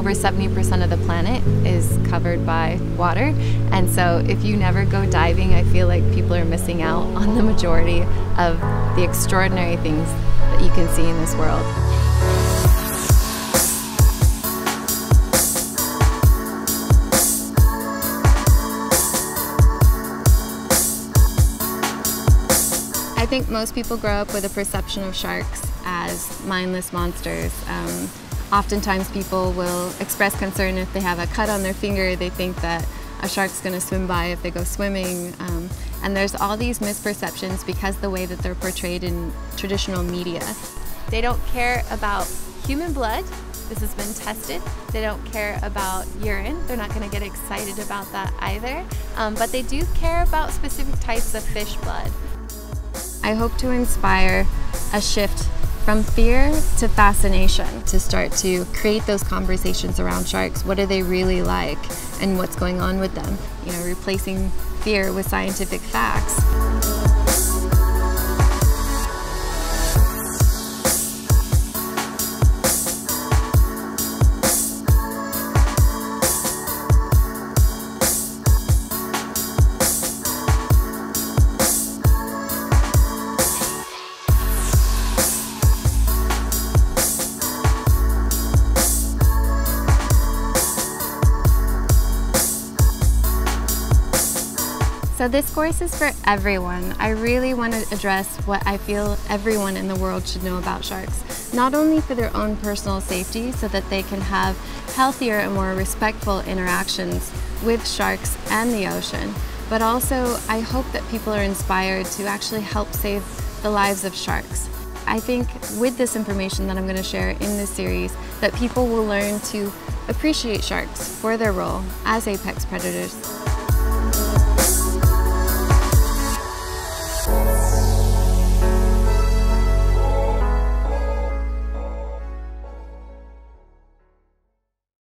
over 70% of the planet is covered by water. And so if you never go diving, I feel like people are missing out on the majority of the extraordinary things that you can see in this world. I think most people grow up with a perception of sharks as mindless monsters. Um, oftentimes people will express concern if they have a cut on their finger, they think that a shark's going to swim by if they go swimming. Um, and there's all these misperceptions because the way that they're portrayed in traditional media. They don't care about human blood. This has been tested. They don't care about urine. They're not going to get excited about that either. Um, but they do care about specific types of fish blood. I hope to inspire a shift from fear to fascination to start to create those conversations around sharks. What are they really like and what's going on with them? You know, replacing fear with scientific facts. So this course is for everyone. I really want to address what I feel everyone in the world should know about sharks. Not only for their own personal safety so that they can have healthier and more respectful interactions with sharks and the ocean, but also I hope that people are inspired to actually help save the lives of sharks. I think with this information that I'm going to share in this series that people will learn to appreciate sharks for their role as apex predators.